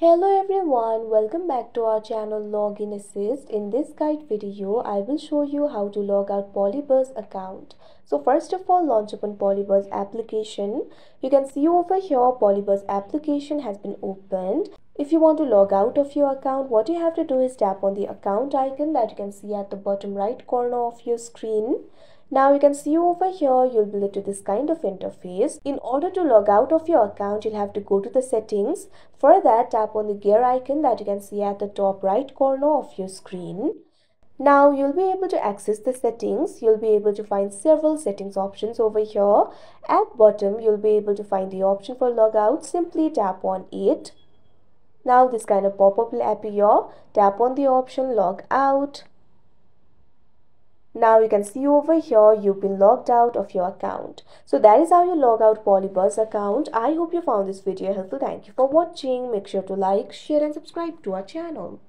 Hello everyone, welcome back to our channel Login Assist. In this guide video, I will show you how to log out PolyBuzz account. So first of all, launch open PolyBuzz application. You can see over here PolyBuzz application has been opened. If you want to log out of your account, what you have to do is tap on the account icon that you can see at the bottom right corner of your screen. Now you can see over here you'll be led to this kind of interface. In order to log out of your account you'll have to go to the settings. For that tap on the gear icon that you can see at the top right corner of your screen. Now you'll be able to access the settings. You'll be able to find several settings options over here. At bottom you'll be able to find the option for logout. Simply tap on it. Now this kind of pop-up will appear. Tap on the option log out. Now you can see over here you've been logged out of your account. So that is how you log out PolyBuzz account. I hope you found this video helpful. Thank you for watching. Make sure to like, share and subscribe to our channel.